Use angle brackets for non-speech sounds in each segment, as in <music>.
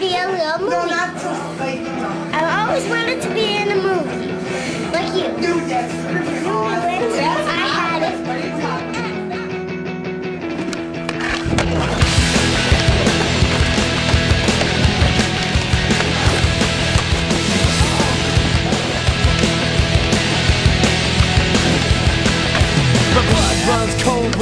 be a little movie. No, not so fake. I always wanted to be in a movie. Like you.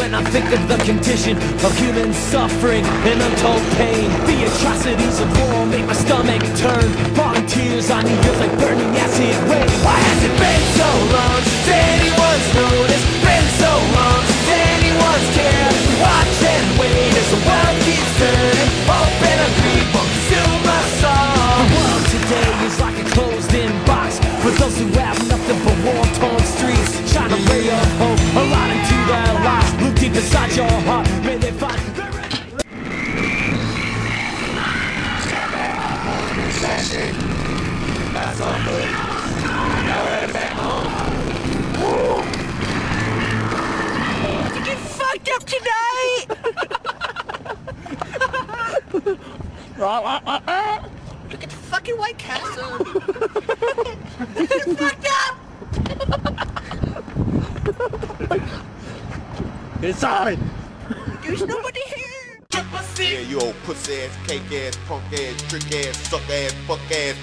When I think of the condition of human suffering and untold pain. The atrocities of war make my stomach turn. Falling tears on the earth like burning acid rain. Why has it been so long since anyone's noticed? Been so long since anyone's cared. We Watch and wait as the world keeps turning. Hope and a greed will consume us all. The world today is like a closed-in box for those who have nothing but war-torn streets. Shine a ray of hope, a light into their lives. Look deep inside your heart, may they find. You fucked up tonight. Look at the fucking White Castle. <laughs> you fucked up. Inside! There's nobody here. Yeah, you old pussy ass, cake ass, punk ass, trick ass, suck ass, fuck ass,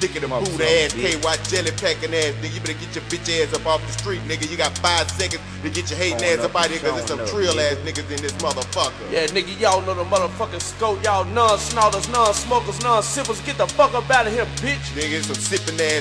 dick in the boot ass, KY jelly packing ass, nigga. You better get your bitch ass up off the street, nigga. You got five seconds to get your hating ass up out here, cause there's some trill ass niggas in this motherfucker. Yeah, nigga, y'all know the motherfucking scope. Y'all non-snorters, non-smokers, non-sippers. Get the fuck up out of here, bitch. Nigga, some sipping ass.